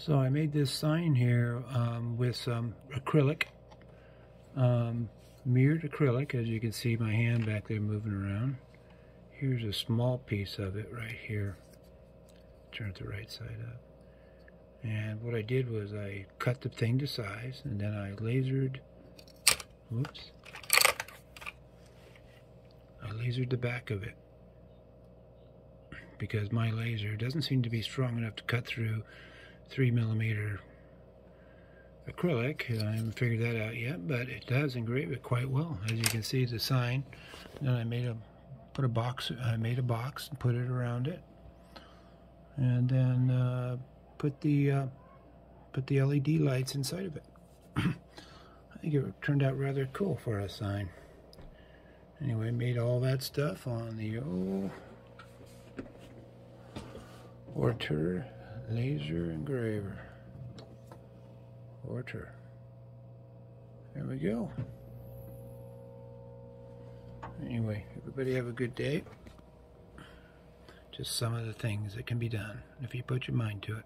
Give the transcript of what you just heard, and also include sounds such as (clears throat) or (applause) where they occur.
So I made this sign here um, with some acrylic, um, mirrored acrylic, as you can see my hand back there moving around. Here's a small piece of it right here. Turn it the right side up. And what I did was I cut the thing to size, and then I lasered, whoops, I lasered the back of it because my laser doesn't seem to be strong enough to cut through three millimeter acrylic. I haven't figured that out yet, but it does engrave it quite well. As you can see, the sign. Then I made a put a box. I made a box and put it around it, and then uh, put the uh, put the LED lights inside of it. (clears throat) I think it turned out rather cool for a sign. Anyway, made all that stuff on the old Ortur laser engraver. Ortur. There we go. Anyway, everybody have a good day. Just some of the things that can be done if you put your mind to it.